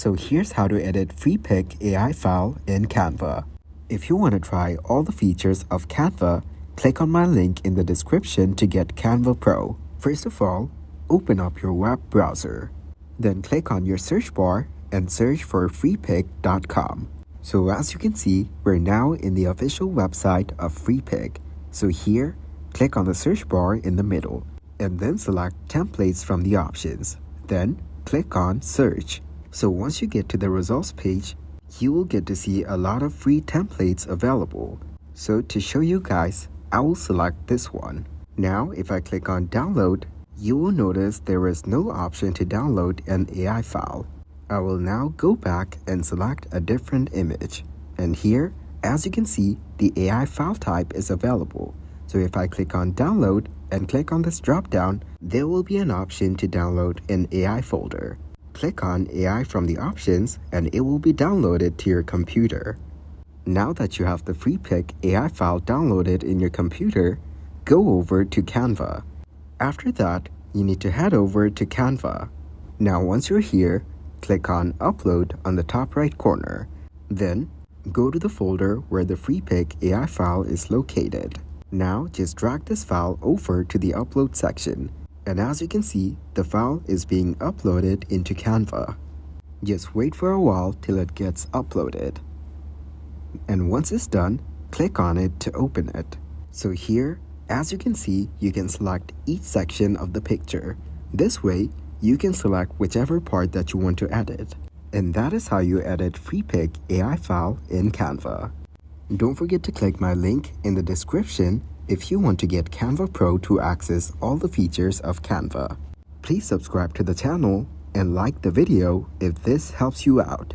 So here's how to edit Freepik AI file in Canva. If you want to try all the features of Canva, click on my link in the description to get Canva Pro. First of all, open up your web browser. Then click on your search bar and search for freepik.com. So as you can see, we're now in the official website of Freepik. So here, click on the search bar in the middle and then select templates from the options. Then click on search. So once you get to the results page, you will get to see a lot of free templates available. So to show you guys, I will select this one. Now if I click on download, you will notice there is no option to download an AI file. I will now go back and select a different image. And here, as you can see, the AI file type is available. So if I click on download and click on this drop down, there will be an option to download an AI folder. Click on AI from the options and it will be downloaded to your computer. Now that you have the Freepik AI file downloaded in your computer, go over to Canva. After that, you need to head over to Canva. Now once you're here, click on Upload on the top right corner. Then, go to the folder where the Freepik AI file is located. Now just drag this file over to the upload section and as you can see, the file is being uploaded into Canva. Just wait for a while till it gets uploaded. And once it's done, click on it to open it. So here, as you can see, you can select each section of the picture. This way, you can select whichever part that you want to edit. And that is how you edit Freepik AI file in Canva. Don't forget to click my link in the description if you want to get Canva Pro to access all the features of Canva. Please subscribe to the channel and like the video if this helps you out.